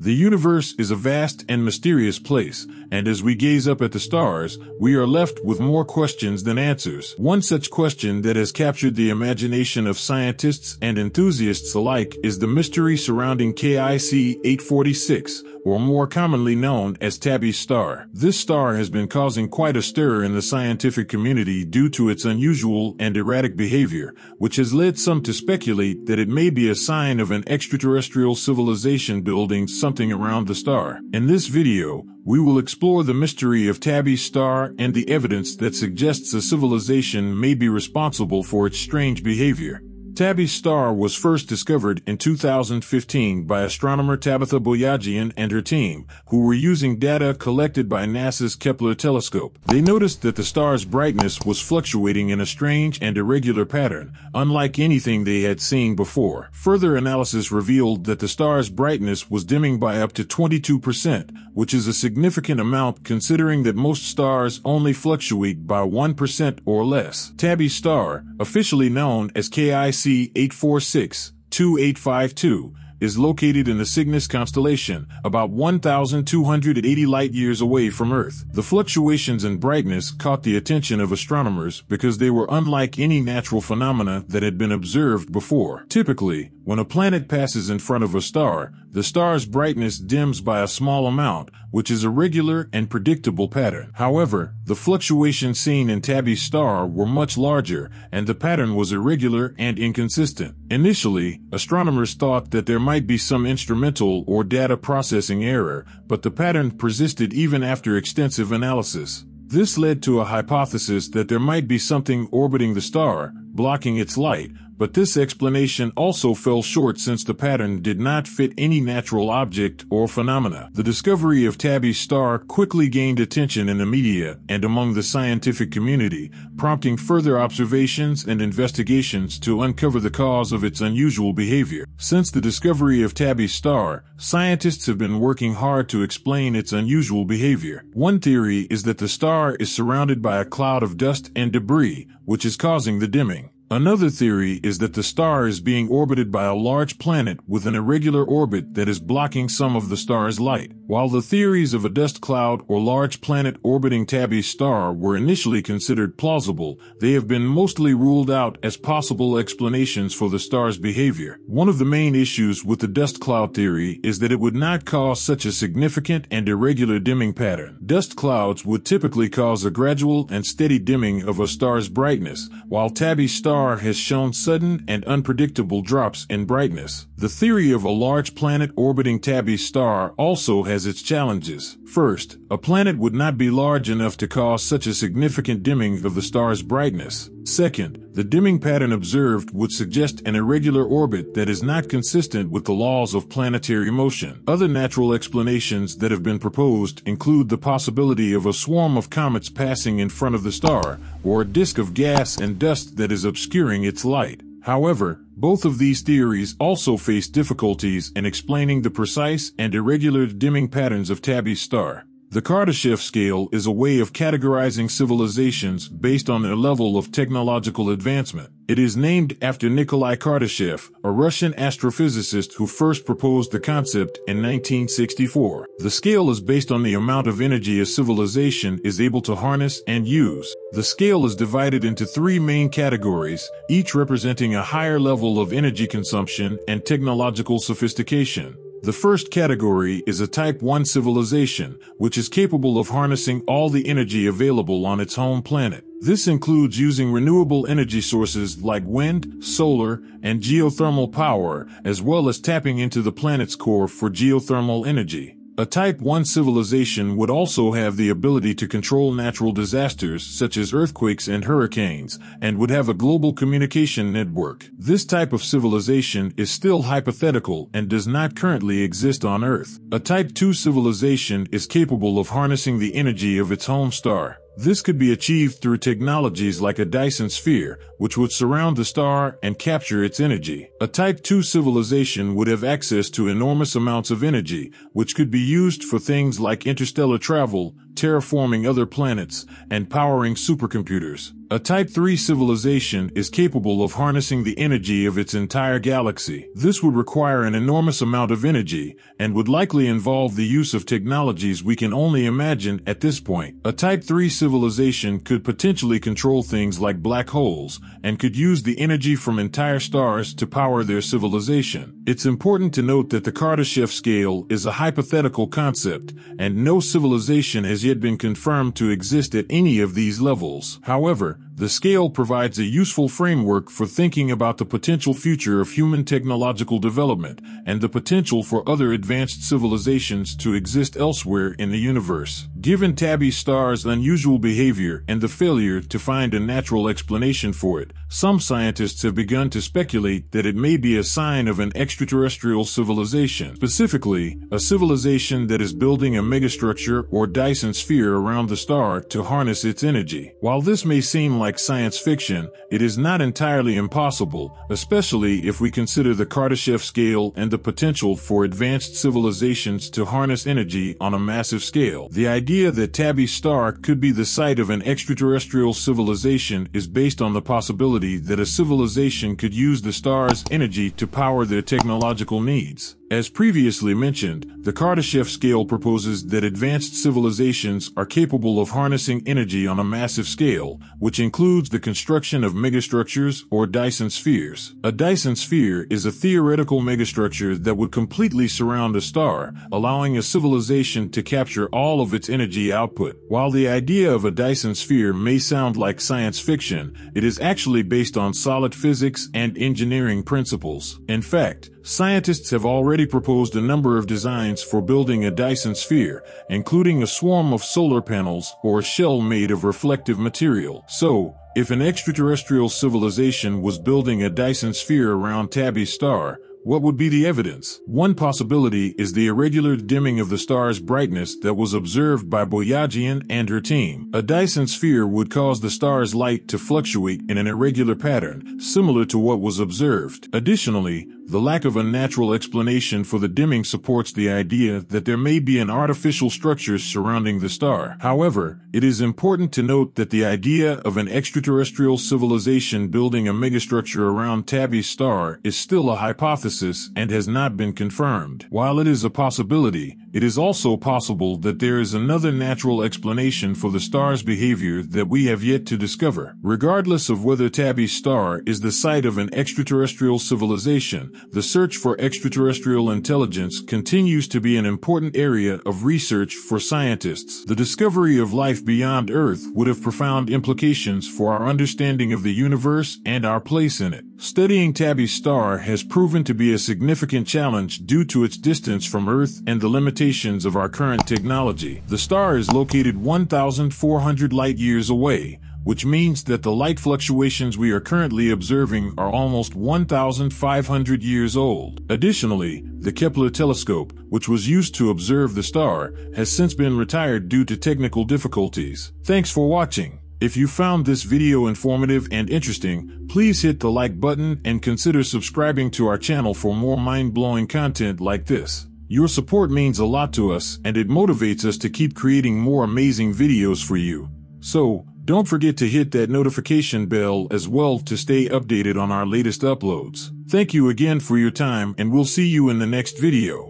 The universe is a vast and mysterious place, and as we gaze up at the stars, we are left with more questions than answers. One such question that has captured the imagination of scientists and enthusiasts alike is the mystery surrounding KIC 846, or more commonly known as Tabby's star. This star has been causing quite a stir in the scientific community due to its unusual and erratic behavior, which has led some to speculate that it may be a sign of an extraterrestrial civilization building something around the star. In this video, we will explore the mystery of Tabby's star and the evidence that suggests a civilization may be responsible for its strange behavior. Tabby's star was first discovered in 2015 by astronomer Tabitha Boyajian and her team, who were using data collected by NASA's Kepler telescope. They noticed that the star's brightness was fluctuating in a strange and irregular pattern, unlike anything they had seen before. Further analysis revealed that the star's brightness was dimming by up to 22%, which is a significant amount considering that most stars only fluctuate by 1% or less. Tabby's star, officially known as KIC 846 2852 is located in the Cygnus constellation, about 1,280 light years away from Earth. The fluctuations in brightness caught the attention of astronomers because they were unlike any natural phenomena that had been observed before. Typically, when a planet passes in front of a star, the star's brightness dims by a small amount, which is a regular and predictable pattern. However, the fluctuations seen in Tabby's star were much larger, and the pattern was irregular and inconsistent. Initially, astronomers thought that there might be some instrumental or data processing error, but the pattern persisted even after extensive analysis. This led to a hypothesis that there might be something orbiting the star, blocking its light, but this explanation also fell short since the pattern did not fit any natural object or phenomena. The discovery of Tabby's star quickly gained attention in the media and among the scientific community, prompting further observations and investigations to uncover the cause of its unusual behavior. Since the discovery of Tabby's star, scientists have been working hard to explain its unusual behavior. One theory is that the star is surrounded by a cloud of dust and debris, which is causing the dimming. Another theory is that the star is being orbited by a large planet with an irregular orbit that is blocking some of the star's light. While the theories of a dust cloud or large planet orbiting Tabby's star were initially considered plausible, they have been mostly ruled out as possible explanations for the star's behavior. One of the main issues with the dust cloud theory is that it would not cause such a significant and irregular dimming pattern. Dust clouds would typically cause a gradual and steady dimming of a star's brightness, while Tabby's star star has shown sudden and unpredictable drops in brightness. The theory of a large planet orbiting Tabby's star also has its challenges. First, a planet would not be large enough to cause such a significant dimming of the star's brightness. Second, the dimming pattern observed would suggest an irregular orbit that is not consistent with the laws of planetary motion. Other natural explanations that have been proposed include the possibility of a swarm of comets passing in front of the star, or a disk of gas and dust that is obscuring its light. However, both of these theories also face difficulties in explaining the precise and irregular dimming patterns of Tabby's star. The Kardashev scale is a way of categorizing civilizations based on their level of technological advancement. It is named after Nikolai Kardashev, a Russian astrophysicist who first proposed the concept in 1964. The scale is based on the amount of energy a civilization is able to harness and use. The scale is divided into three main categories, each representing a higher level of energy consumption and technological sophistication. The first category is a Type 1 civilization, which is capable of harnessing all the energy available on its home planet. This includes using renewable energy sources like wind, solar, and geothermal power, as well as tapping into the planet's core for geothermal energy. A Type 1 civilization would also have the ability to control natural disasters such as earthquakes and hurricanes, and would have a global communication network. This type of civilization is still hypothetical and does not currently exist on Earth. A Type 2 civilization is capable of harnessing the energy of its home star. This could be achieved through technologies like a Dyson sphere, which would surround the star and capture its energy. A Type 2 civilization would have access to enormous amounts of energy, which could be used for things like interstellar travel, terraforming other planets, and powering supercomputers. A Type 3 civilization is capable of harnessing the energy of its entire galaxy. This would require an enormous amount of energy and would likely involve the use of technologies we can only imagine at this point. A Type 3 civilization could potentially control things like black holes and could use the energy from entire stars to power their civilization. It's important to note that the Kardashev scale is a hypothetical concept and no civilization has yet been confirmed to exist at any of these levels. However, the scale provides a useful framework for thinking about the potential future of human technological development and the potential for other advanced civilizations to exist elsewhere in the universe. Given Tabby's star's unusual behavior and the failure to find a natural explanation for it, some scientists have begun to speculate that it may be a sign of an extraterrestrial civilization, specifically, a civilization that is building a megastructure or Dyson sphere around the star to harness its energy. While this may seem like like science fiction, it is not entirely impossible, especially if we consider the Kardashev scale and the potential for advanced civilizations to harness energy on a massive scale. The idea that Tabby Star could be the site of an extraterrestrial civilization is based on the possibility that a civilization could use the star's energy to power their technological needs. As previously mentioned, the Kardashev scale proposes that advanced civilizations are capable of harnessing energy on a massive scale, which includes the construction of megastructures or Dyson spheres. A Dyson sphere is a theoretical megastructure that would completely surround a star, allowing a civilization to capture all of its energy output. While the idea of a Dyson sphere may sound like science fiction, it is actually based on solid physics and engineering principles. In fact, Scientists have already proposed a number of designs for building a Dyson sphere, including a swarm of solar panels or a shell made of reflective material. So, if an extraterrestrial civilization was building a Dyson sphere around Tabby's star, what would be the evidence? One possibility is the irregular dimming of the star's brightness that was observed by Boyajian and her team. A Dyson sphere would cause the star's light to fluctuate in an irregular pattern, similar to what was observed. Additionally, the lack of a natural explanation for the dimming supports the idea that there may be an artificial structure surrounding the star. However, it is important to note that the idea of an extraterrestrial civilization building a megastructure around Tabby's star is still a hypothesis and has not been confirmed. While it is a possibility, it is also possible that there is another natural explanation for the star's behavior that we have yet to discover. Regardless of whether Tabby's star is the site of an extraterrestrial civilization, the search for extraterrestrial intelligence continues to be an important area of research for scientists. The discovery of life beyond Earth would have profound implications for our understanding of the universe and our place in it. Studying Tabby's star has proven to be a significant challenge due to its distance from Earth and the limitations of our current technology. The star is located 1,400 light years away, which means that the light fluctuations we are currently observing are almost 1,500 years old. Additionally, the Kepler telescope, which was used to observe the star, has since been retired due to technical difficulties. Thanks for watching. If you found this video informative and interesting, please hit the like button and consider subscribing to our channel for more mind-blowing content like this. Your support means a lot to us and it motivates us to keep creating more amazing videos for you. So, don't forget to hit that notification bell as well to stay updated on our latest uploads. Thank you again for your time and we'll see you in the next video.